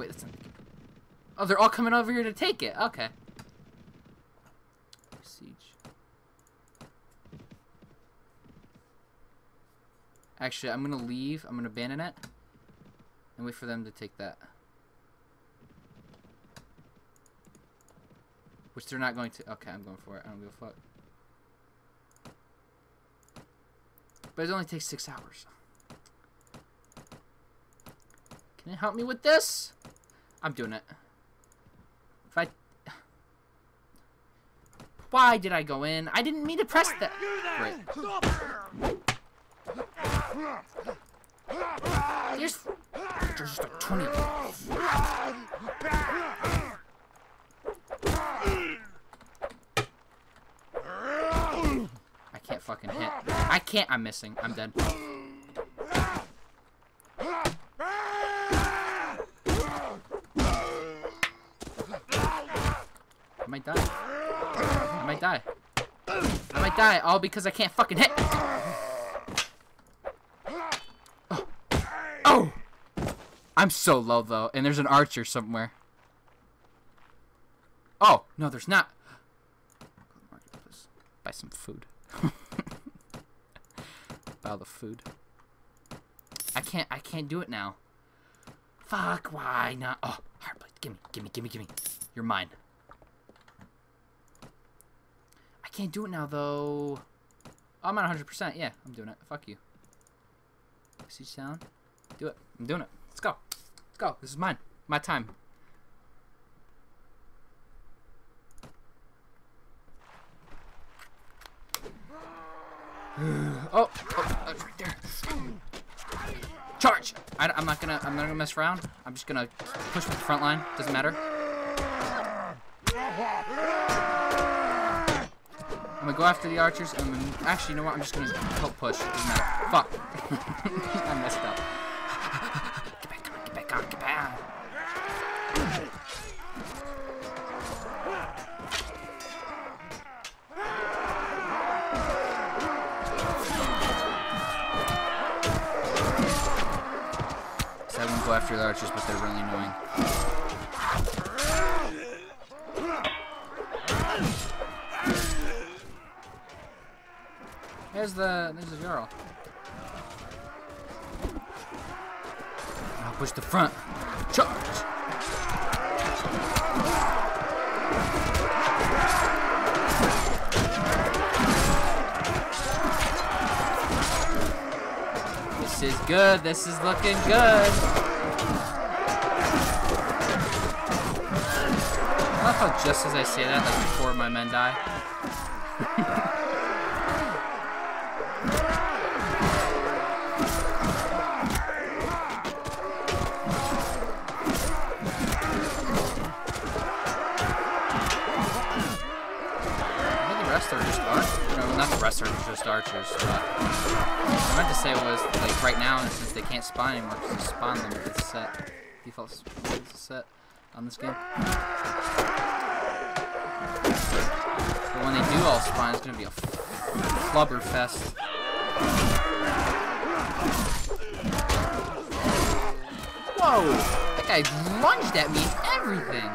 Wait, that's not... Oh, they're all coming over here to take it. Okay. Siege. Actually, I'm gonna leave. I'm gonna abandon it. And wait for them to take that. Which they're not going to. Okay, I'm going for it. I don't give a fuck. But it only takes six hours. Can you help me with this? I'm doing it. If I... Why did I go in? I didn't mean to press that. Great. There's... There's like 20 I can't fucking hit. I can't. I'm missing. I'm dead. I might die. I might die. I might die, all because I can't fucking hit. Oh. oh! I'm so low, though, and there's an archer somewhere. Oh, no, there's not. Buy some food. Buy all the food. I can't, I can't do it now. Fuck, why not? Oh, heartblade, gimme, gimme, gimme, gimme. You're mine. I can't do it now, though. Oh, I'm at 100%. Yeah, I'm doing it. Fuck you. See sound? Do it. I'm doing it. Let's go. Let's go. This is mine. My time. oh, oh, oh, it's right there. Charge! I, am not gonna. I'm not gonna mess around. I'm just gonna push with the front line. Doesn't matter. I'm gonna go after the archers. And then, actually, you know what? I'm just gonna help push. Doesn't matter. Fuck. I messed up. Get back on. Get back on. Get back. So I won't go after the archers, but they're really annoying. There's the there's the Jarl. I'll push the front. Charge! This is good. This is looking good. I love how just as I say that, like before my men die. rest are just archers. No, not the rest are just archers, but what I meant to say was, like, right now, since they can't spawn anymore, just spawn them with the set. Default set on this game. But when they do all spawn, it's gonna be a flubber fest. Whoa! That guy lunged at me and everything!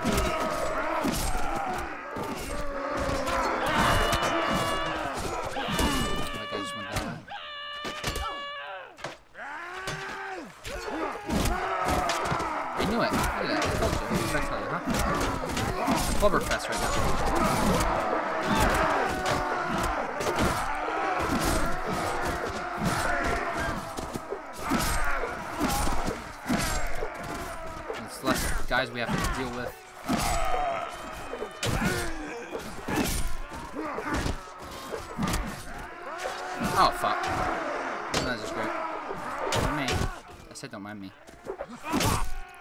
That guy just went that way. I knew it. Look at that. I told you. It's a right now. It's less guys we have to deal with. Oh, fuck. That's just great. Don't mind me. I said don't mind me.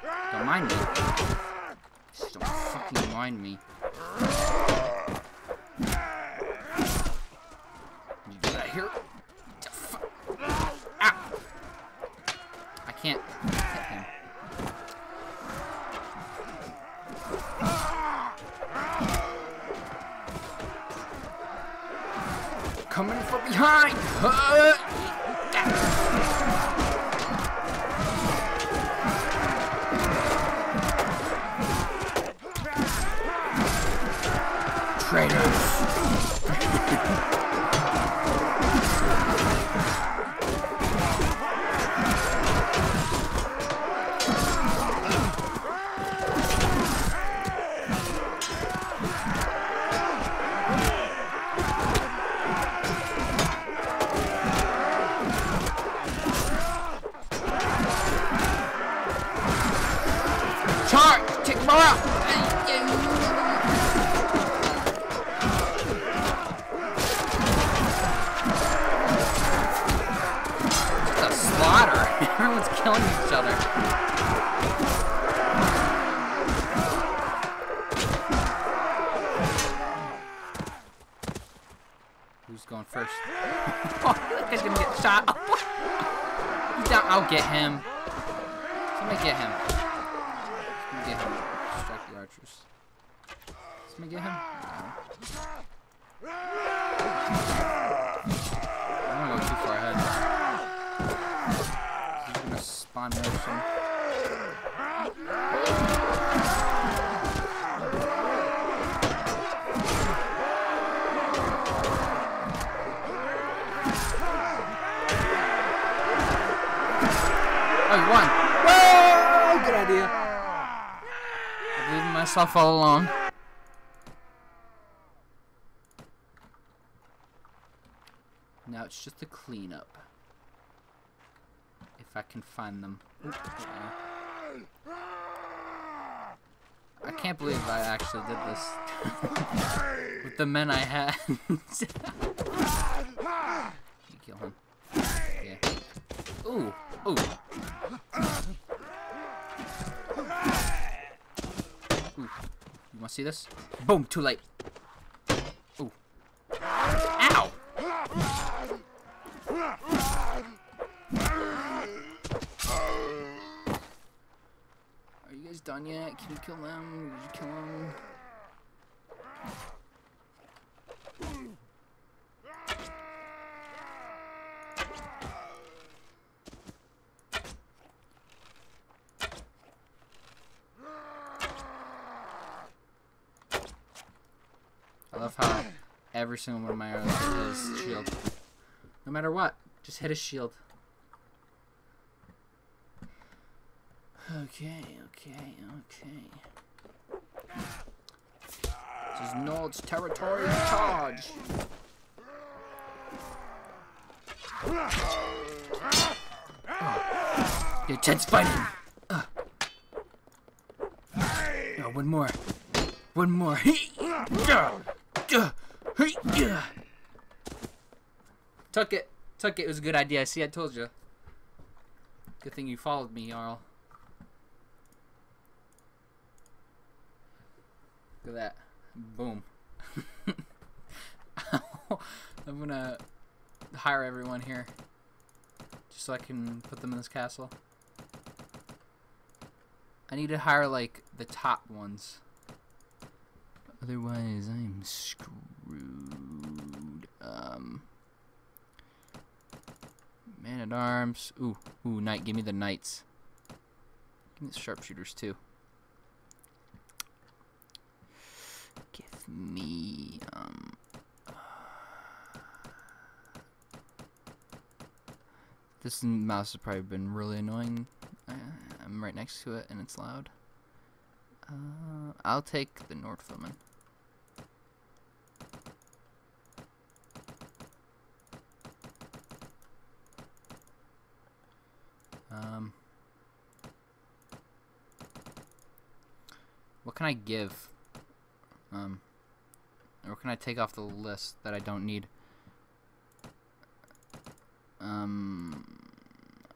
Don't mind me. Just don't fucking mind me. You get out of here. Ow! I can't hit him. Coming from behind! Uh, take them all! Just a slaughter. Everyone's killing each other. Who's going first? oh, guy's gonna get shot. He's. I'll get him. Somebody get him. Somebody get him. Distract the archers. Somebody get ah! him. I don't wanna go too far ahead. He's gonna spawn motion. Oh, you won. Whoa! Good idea. I believe in myself all along. Now it's just a cleanup. If I can find them. I can't believe I actually did this. With the men I had. you kill him. Yeah. Ooh, ooh. Ooh. You wanna see this? Boom, too late. Ooh. Ow! Are you guys done yet? Can you kill them? Did you kill them? I love how every single one of my arrows his shield. No matter what, just hit a shield. Okay, okay, okay. This is Nord's territory charge. Oh. The intense fighting. Ugh. Oh, one more. One more. Took it. Took it. It was a good idea. See, I told you. Good thing you followed me, Jarl. Look at that. Boom. I'm gonna hire everyone here. Just so I can put them in this castle. I need to hire, like, the top ones. Otherwise, I'm screwed. Um, man at arms. Ooh, ooh, knight. Give me the knights. Give me the sharpshooters too. Give me um. This mouse has probably been really annoying. Uh, I'm right next to it and it's loud. Uh, I'll take the Nord footman. Um, what can I give? Um, or can I take off the list that I don't need? Um,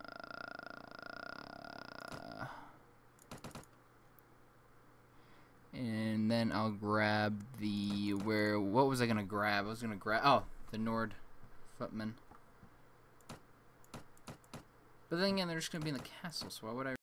uh, and then I'll grab the where. What was I gonna grab? I was gonna grab. Oh, the Nord footman. But then again, they're just gonna be in the castle, so why would I